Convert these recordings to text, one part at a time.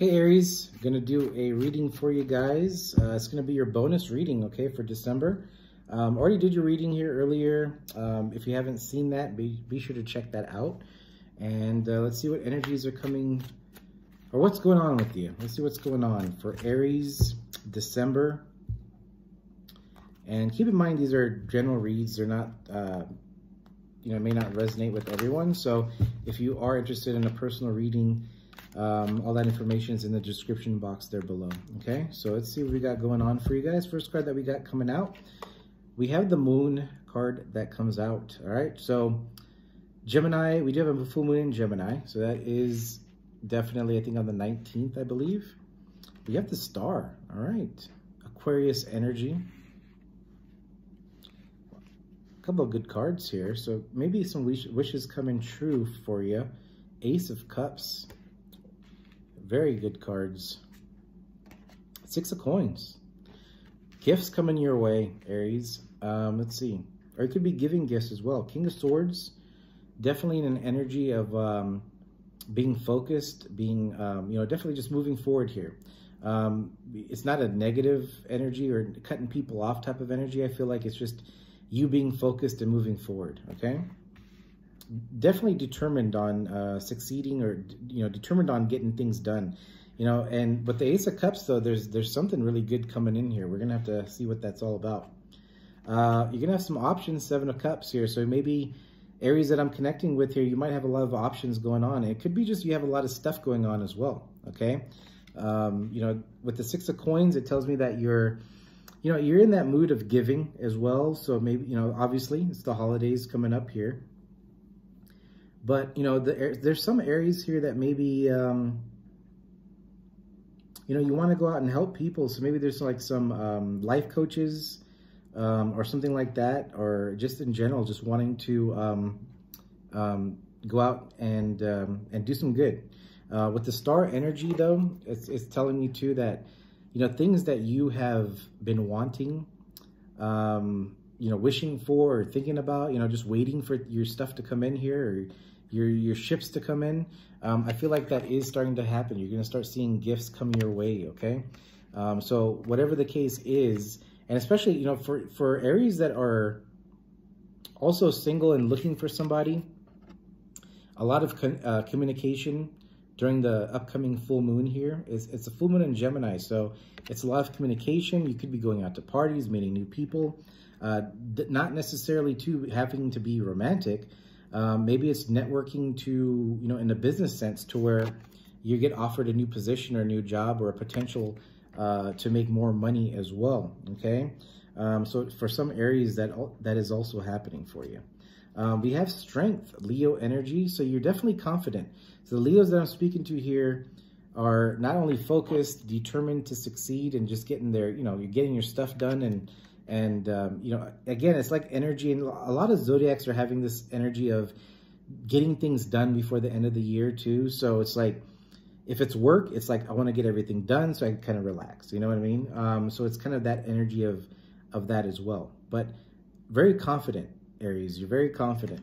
Hey Aries, I'm gonna do a reading for you guys. Uh, it's gonna be your bonus reading, okay, for December. Um, already did your reading here earlier. Um, if you haven't seen that, be, be sure to check that out. And uh, let's see what energies are coming, or what's going on with you. Let's see what's going on for Aries, December. And keep in mind, these are general reads. They're not, uh, you know, may not resonate with everyone. So if you are interested in a personal reading, um, all that information is in the description box there below. Okay, so let's see what we got going on for you guys. First card that we got coming out, we have the moon card that comes out. All right, so Gemini, we do have a full moon in Gemini. So that is definitely, I think, on the 19th, I believe. We have the star. All right, Aquarius energy. A couple of good cards here. So maybe some wish wishes coming true for you. Ace of Cups. Very good cards. Six of coins. Gifts coming your way, Aries. Um, let's see. Or it could be giving gifts as well. King of Swords. Definitely in an energy of um, being focused, being, um, you know, definitely just moving forward here. Um, it's not a negative energy or cutting people off type of energy. I feel like it's just you being focused and moving forward, okay? Definitely determined on uh, succeeding or you know determined on getting things done you know and with the ace of cups though there's there's something really good coming in here. We're gonna have to see what that's all about. Uh, you're gonna have some options seven of cups here. So maybe Aries that i'm connecting with here you might have a lot of options going on. It could be just you have a lot of stuff going on as well okay? Um, you know with the six of coins it tells me that you're you know you're in that mood of giving as well. So maybe you know obviously it's the holidays coming up here but, you know, the, there's some Aries here that maybe, um, you know, you want to go out and help people. So maybe there's like some um, life coaches um, or something like that, or just in general, just wanting to um, um, go out and um, and do some good. Uh, with the star energy, though, it's, it's telling me too that, you know, things that you have been wanting, um, you know, wishing for or thinking about, you know, just waiting for your stuff to come in here or your your ships to come in. Um, I feel like that is starting to happen. You're going to start seeing gifts come your way, okay? Um, so whatever the case is, and especially, you know, for, for Aries that are also single and looking for somebody, a lot of con uh, communication during the upcoming full moon here. It's, it's a full moon in Gemini, so it's a lot of communication. You could be going out to parties, meeting new people, uh, not necessarily to having to be romantic, um, maybe it's networking to, you know, in a business sense to where you get offered a new position or a new job or a potential uh, to make more money as well, okay? Um, so for some Aries that that is also happening for you. Um, we have strength, Leo energy, so you're definitely confident. So the Leos that I'm speaking to here are not only focused, determined to succeed and just getting their, you know, you're getting your stuff done and and, um, you know, again, it's like energy. And a lot of zodiacs are having this energy of getting things done before the end of the year, too. So it's like, if it's work, it's like, I want to get everything done so I can kind of relax. You know what I mean? Um, so it's kind of that energy of, of that as well. But very confident, Aries. You're very confident.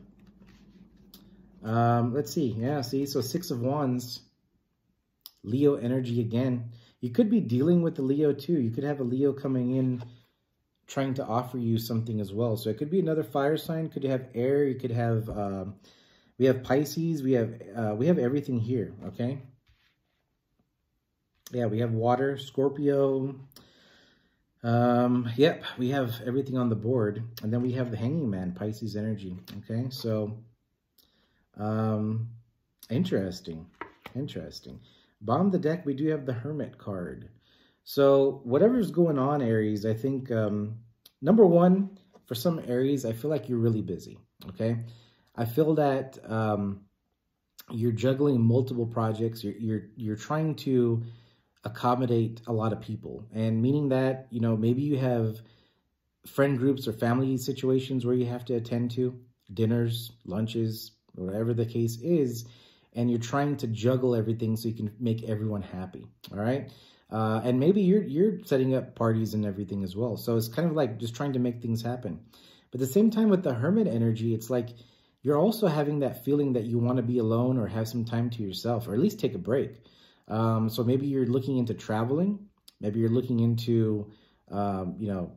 Um, let's see. Yeah, see? So Six of Wands. Leo energy again. You could be dealing with the Leo too. You could have a Leo coming in trying to offer you something as well. So it could be another fire sign. Could you have air. You could have, um, we have Pisces. We have, uh, we have everything here. Okay. Yeah, we have water, Scorpio. Um, yep, we have everything on the board. And then we have the hanging man, Pisces energy. Okay. So, um, interesting. Interesting. Of the deck, we do have the Hermit card. So whatever's going on, Aries, I think, um, number one, for some Aries, I feel like you're really busy, okay? I feel that um, you're juggling multiple projects. You're, you're, you're trying to accommodate a lot of people. And meaning that, you know, maybe you have friend groups or family situations where you have to attend to, dinners, lunches, whatever the case is, and you're trying to juggle everything so you can make everyone happy, all right? Uh, and maybe you're you're setting up parties and everything as well. So it's kind of like just trying to make things happen. But at the same time with the hermit energy, it's like you're also having that feeling that you want to be alone or have some time to yourself or at least take a break. Um, so maybe you're looking into traveling. Maybe you're looking into, um, you know,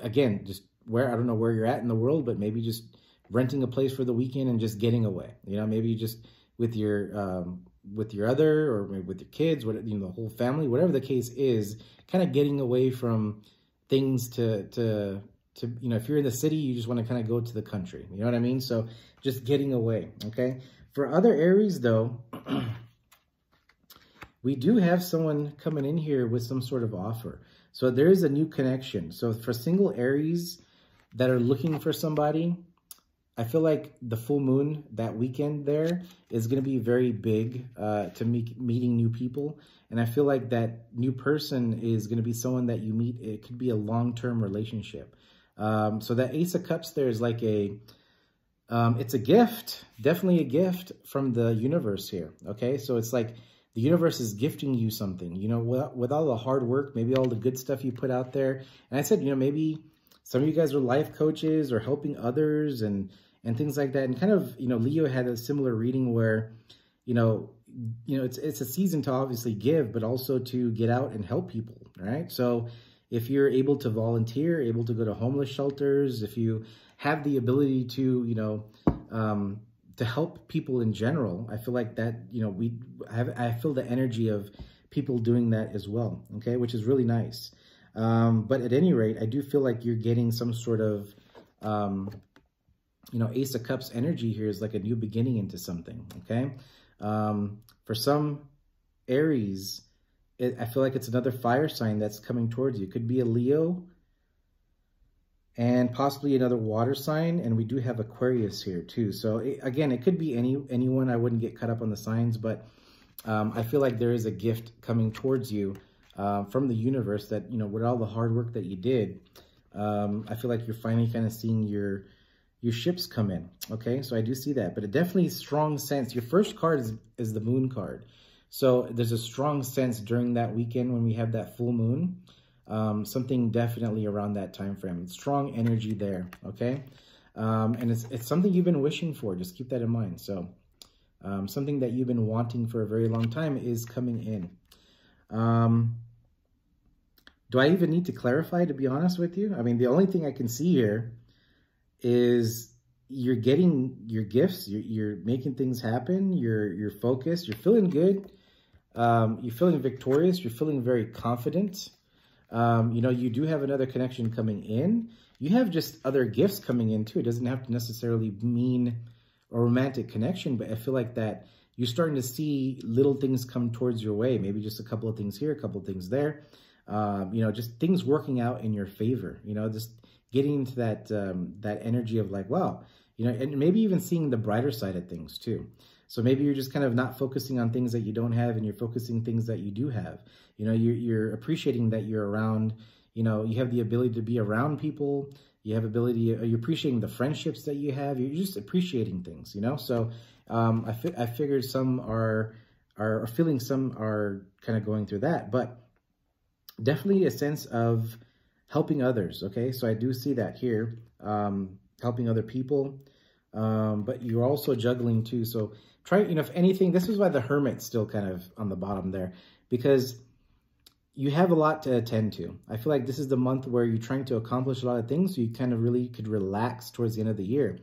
again, just where, I don't know where you're at in the world, but maybe just renting a place for the weekend and just getting away. You know, maybe just with your, um, with your other or maybe with your kids, what, you know, the whole family, whatever the case is, kind of getting away from things to, to, to, you know, if you're in the city, you just want to kind of go to the country. You know what I mean? So just getting away. Okay. For other Aries though, we do have someone coming in here with some sort of offer. So there is a new connection. So for single Aries that are looking for somebody, I feel like the full moon that weekend there is going to be very big uh, to meet, meeting new people. And I feel like that new person is going to be someone that you meet. It could be a long-term relationship. Um, so that Ace of Cups there is like a, um, it's a gift, definitely a gift from the universe here. Okay, so it's like the universe is gifting you something, you know, with, with all the hard work, maybe all the good stuff you put out there. And I said, you know, maybe some of you guys are life coaches or helping others and, and things like that. And kind of, you know, Leo had a similar reading where, you know, you know, it's, it's a season to obviously give, but also to get out and help people, right? So if you're able to volunteer, able to go to homeless shelters, if you have the ability to, you know, um, to help people in general. I feel like that, you know, we have, I feel the energy of people doing that as well. Okay. Which is really nice. Um, but at any rate, I do feel like you're getting some sort of, um, you know, Ace of Cups energy here is like a new beginning into something. Okay. Um, for some Aries, it, I feel like it's another fire sign that's coming towards you. It could be a Leo, and possibly another water sign. And we do have Aquarius here too. So it, again, it could be any anyone. I wouldn't get caught up on the signs, but um, I feel like there is a gift coming towards you uh, from the universe that, you know, with all the hard work that you did, um, I feel like you're finally kind of seeing your your ships come in. Okay, so I do see that, but it definitely strong sense. Your first card is, is the moon card. So there's a strong sense during that weekend when we have that full moon um, something definitely around that time frame. Strong energy there, okay? Um, and it's, it's something you've been wishing for. Just keep that in mind. So um, something that you've been wanting for a very long time is coming in. Um, do I even need to clarify, to be honest with you? I mean, the only thing I can see here is you're getting your gifts, you're, you're making things happen, you're, you're focused, you're feeling good, um, you're feeling victorious, you're feeling very confident, um, you know, you do have another connection coming in. You have just other gifts coming in too. It doesn't have to necessarily mean a romantic connection, but I feel like that you're starting to see little things come towards your way. Maybe just a couple of things here, a couple of things there. Um, you know, just things working out in your favor. You know, just getting into that um, that energy of like, wow, you know, and maybe even seeing the brighter side of things too. So maybe you're just kind of not focusing on things that you don't have and you're focusing things that you do have. You know, you're, you're appreciating that you're around, you know, you have the ability to be around people. You have ability, you're appreciating the friendships that you have. You're just appreciating things, you know? So um, I, fi I figured some are, are feeling, some are kind of going through that, but definitely a sense of helping others, okay? So I do see that here, um, helping other people, um, but you're also juggling too. So try, you know, if anything, this is why the hermit's still kind of on the bottom there, because you have a lot to attend to. I feel like this is the month where you're trying to accomplish a lot of things, so you kind of really could relax towards the end of the year.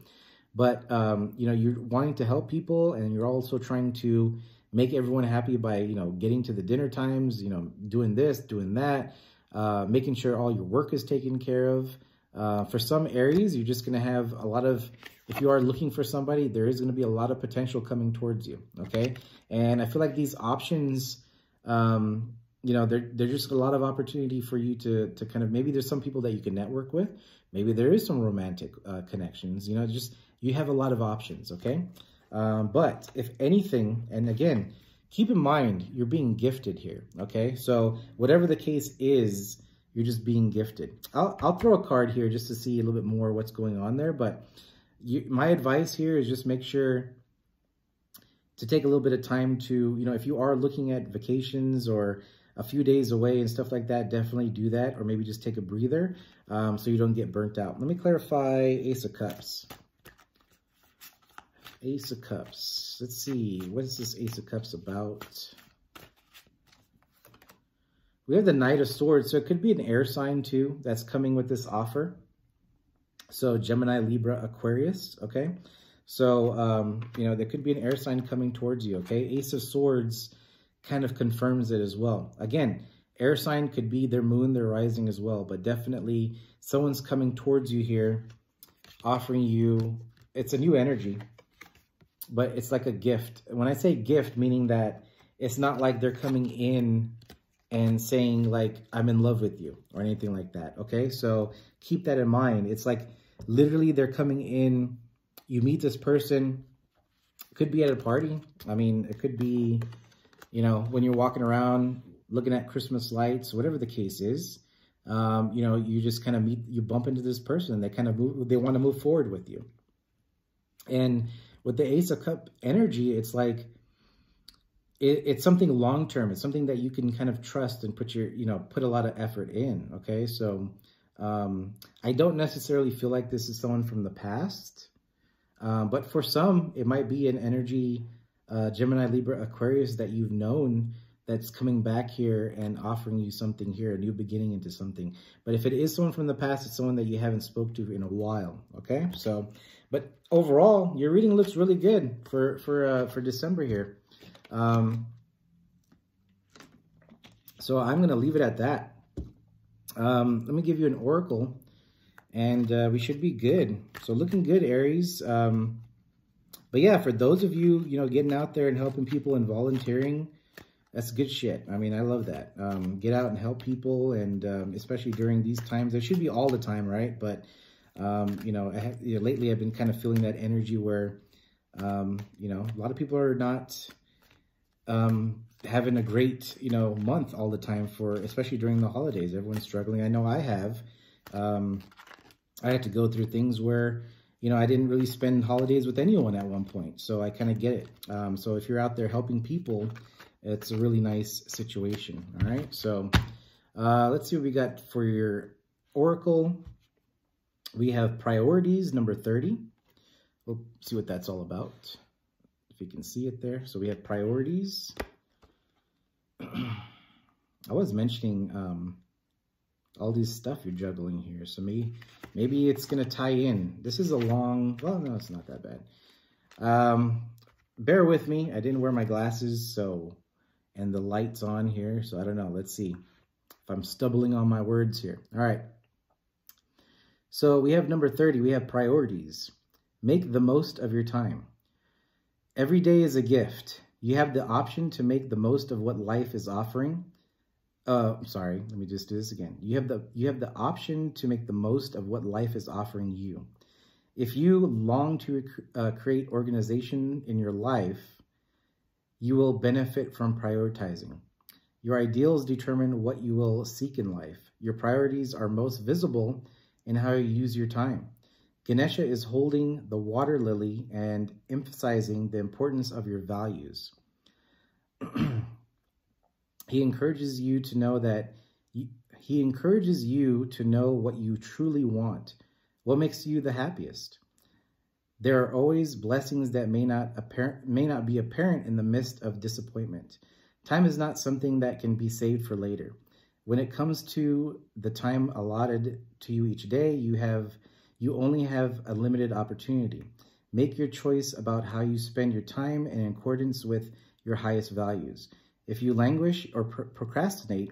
But, um, you know, you're wanting to help people and you're also trying to make everyone happy by, you know, getting to the dinner times, you know, doing this, doing that, uh, making sure all your work is taken care of. Uh, for some Aries, you're just going to have a lot of if you are looking for somebody, there is going to be a lot of potential coming towards you, okay? And I feel like these options, um, you know, they're just a lot of opportunity for you to, to kind of, maybe there's some people that you can network with. Maybe there is some romantic uh, connections, you know, just, you have a lot of options, okay? Um, but if anything, and again, keep in mind, you're being gifted here, okay? So whatever the case is, you're just being gifted. I'll, I'll throw a card here just to see a little bit more what's going on there, but you, my advice here is just make sure to take a little bit of time to, you know, if you are looking at vacations or a few days away and stuff like that, definitely do that. Or maybe just take a breather um, so you don't get burnt out. Let me clarify Ace of Cups. Ace of Cups. Let's see. What is this Ace of Cups about? We have the Knight of Swords, so it could be an air sign too that's coming with this offer. So Gemini, Libra, Aquarius, okay? So, um, you know, there could be an air sign coming towards you, okay? Ace of Swords kind of confirms it as well. Again, air sign could be their moon, their rising as well, but definitely someone's coming towards you here, offering you, it's a new energy, but it's like a gift. When I say gift, meaning that it's not like they're coming in and saying like, I'm in love with you or anything like that. Okay. So keep that in mind. It's like literally they're coming in, you meet this person, could be at a party. I mean, it could be, you know, when you're walking around looking at Christmas lights, whatever the case is, um, you know, you just kind of meet, you bump into this person and they kind of move, they want to move forward with you. And with the Ace of Cup energy, it's like, it, it's something long term. It's something that you can kind of trust and put your, you know, put a lot of effort in. Okay. So um, I don't necessarily feel like this is someone from the past. Um, but for some, it might be an energy, uh, Gemini, Libra, Aquarius that you've known that's coming back here and offering you something here, a new beginning into something. But if it is someone from the past, it's someone that you haven't spoke to in a while. Okay. So, but overall, your reading looks really good for, for, uh, for December here. Um, so I'm going to leave it at that. Um, let me give you an oracle, and uh, we should be good. So looking good, Aries. Um, but yeah, for those of you, you know, getting out there and helping people and volunteering, that's good shit. I mean, I love that. Um, get out and help people, and um, especially during these times. It should be all the time, right? But, um, you know, have, you know, lately I've been kind of feeling that energy where, um, you know, a lot of people are not um, having a great, you know, month all the time for, especially during the holidays. Everyone's struggling. I know I have. Um, I had to go through things where, you know, I didn't really spend holidays with anyone at one point. So I kind of get it. Um, so if you're out there helping people, it's a really nice situation. All right. So uh, let's see what we got for your Oracle. We have priorities, number 30. We'll see what that's all about if you can see it there. So we have priorities. I was mentioning um, all these stuff you're juggling here. So maybe, maybe it's going to tie in. This is a long, well, no, it's not that bad. Um, bear with me. I didn't wear my glasses, so, and the light's on here. So I don't know. Let's see if I'm stumbling on my words here. All right. So we have number 30. We have priorities. Make the most of your time. Every day is a gift. You have the option to make the most of what life is offering. Uh, sorry, let me just do this again. You have the you have the option to make the most of what life is offering you. If you long to uh, create organization in your life, you will benefit from prioritizing. Your ideals determine what you will seek in life. Your priorities are most visible in how you use your time. Ganesha is holding the water lily and emphasizing the importance of your values. he encourages you to know that you, he encourages you to know what you truly want, what makes you the happiest. There are always blessings that may not apparent may not be apparent in the midst of disappointment. Time is not something that can be saved for later. When it comes to the time allotted to you each day, you have you only have a limited opportunity. Make your choice about how you spend your time in accordance with your highest values. If you languish or pr procrastinate,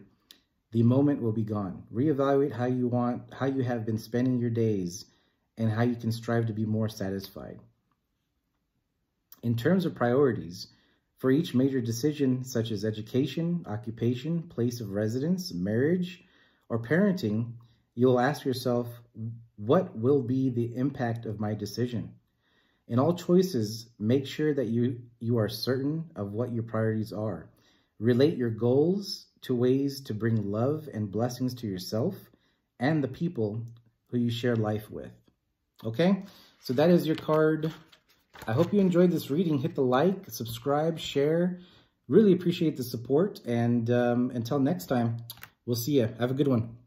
the moment will be gone. Reevaluate how you want, how you have been spending your days and how you can strive to be more satisfied. In terms of priorities, for each major decision such as education, occupation, place of residence, marriage, or parenting, you'll ask yourself, what will be the impact of my decision? In all choices, make sure that you, you are certain of what your priorities are. Relate your goals to ways to bring love and blessings to yourself and the people who you share life with. Okay, so that is your card. I hope you enjoyed this reading. Hit the like, subscribe, share. Really appreciate the support. And um, until next time, we'll see you. Have a good one.